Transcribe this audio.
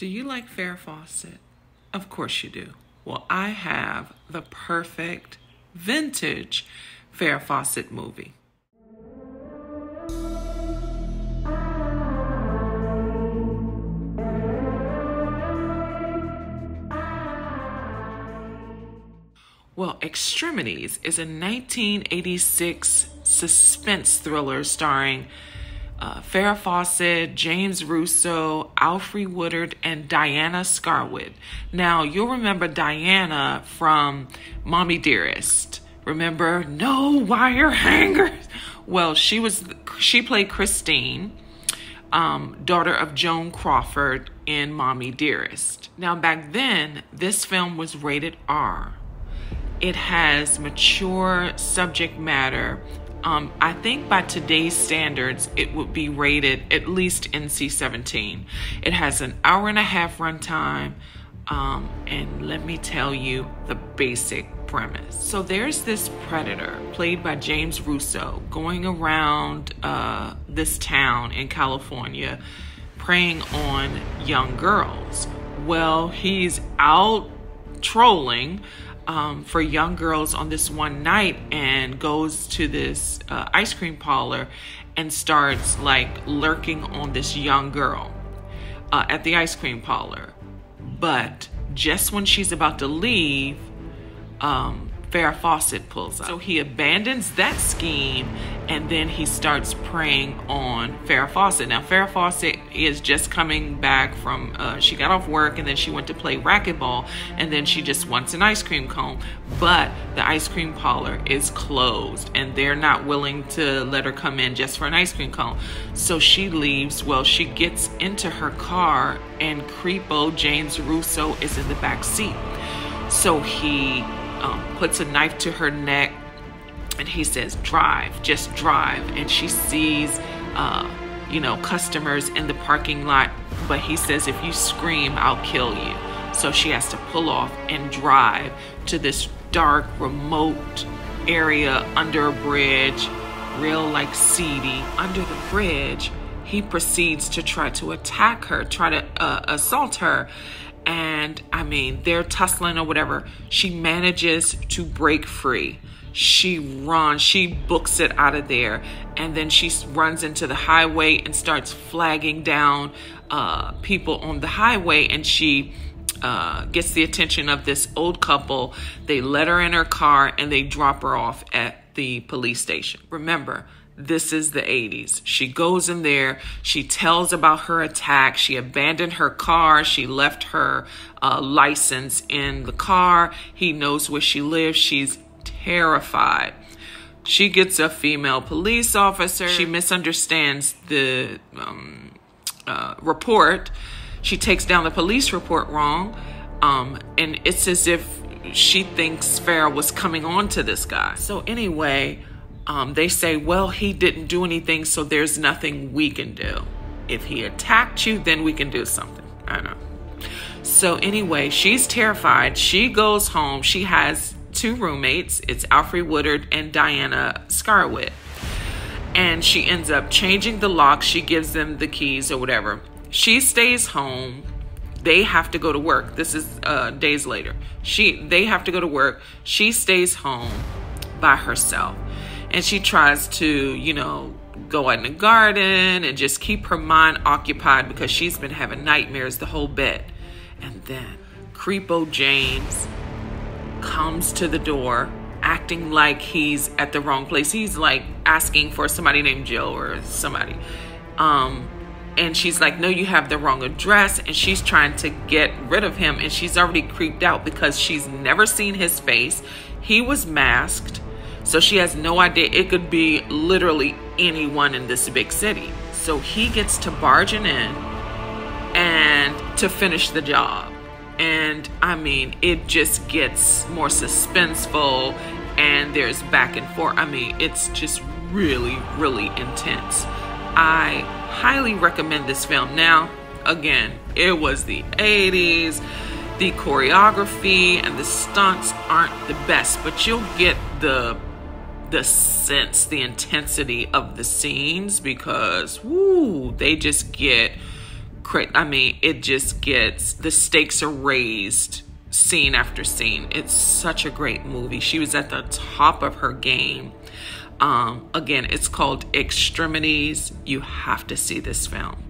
Do you like Farrah Fawcett? Of course you do. Well, I have the perfect vintage Farrah Fawcett movie. Well, Extremities is a 1986 suspense thriller starring uh, Farrah Fawcett, James Russo, Alfre Woodard, and Diana Scarwid. Now, you'll remember Diana from Mommy Dearest. Remember, no wire hangers. Well, she was she played Christine, um, daughter of Joan Crawford in Mommy Dearest. Now, back then, this film was rated R. It has mature subject matter um, I think by today's standards, it would be rated at least NC 17. It has an hour and a half runtime. Um, and let me tell you the basic premise. So there's this predator played by James Russo going around uh, this town in California preying on young girls. Well, he's out trolling um, for young girls on this one night and goes to this uh, ice cream parlor and starts like lurking on this young girl uh, at the ice cream parlor. But just when she's about to leave, um, Farrah Fawcett pulls up. So he abandons that scheme and then he starts preying on Farrah Fawcett. Now, Farrah Fawcett is just coming back from, uh, she got off work and then she went to play racquetball and then she just wants an ice cream cone. But the ice cream parlor is closed and they're not willing to let her come in just for an ice cream cone. So she leaves. Well, she gets into her car and Creepo James Russo is in the back seat. So he um, puts a knife to her neck and he says, Drive, just drive. And she sees, uh, you know, customers in the parking lot, but he says, If you scream, I'll kill you. So she has to pull off and drive to this dark, remote area under a bridge, real like seedy. Under the bridge, he proceeds to try to attack her, try to uh, assault her and I mean, they're tussling or whatever. She manages to break free. She runs, she books it out of there, and then she runs into the highway and starts flagging down uh, people on the highway, and she uh, gets the attention of this old couple. They let her in her car and they drop her off at the police station. Remember, this is the 80s. She goes in there, she tells about her attack. She abandoned her car, she left her uh, license in the car. He knows where she lives. She's terrified. She gets a female police officer. She misunderstands the um, uh, report. She takes down the police report wrong. Um, and it's as if she thinks Farrah was coming on to this guy. So, anyway, um, they say, well, he didn't do anything, so there's nothing we can do. If he attacked you, then we can do something. I know. So, anyway, she's terrified. She goes home. She has two roommates it's Alfred Woodard and Diana Scarwid. And she ends up changing the lock. She gives them the keys or whatever. She stays home. They have to go to work. This is uh, days later. She they have to go to work. She stays home by herself and she tries to, you know, go out in the garden and just keep her mind occupied because she's been having nightmares the whole bit. And then Creepo James comes to the door acting like he's at the wrong place. He's like asking for somebody named Joe or somebody. Um, and she's like, No, you have the wrong address. And she's trying to get rid of him. And she's already creeped out because she's never seen his face. He was masked. So she has no idea. It could be literally anyone in this big city. So he gets to barging in and to finish the job. And I mean, it just gets more suspenseful and there's back and forth. I mean, it's just really, really intense. I highly recommend this film. Now, again, it was the 80s. The choreography and the stunts aren't the best, but you'll get the the sense, the intensity of the scenes because woo, they just get I mean, it just gets the stakes are raised scene after scene. It's such a great movie. She was at the top of her game. Um, again, it's called Extremities. You have to see this film.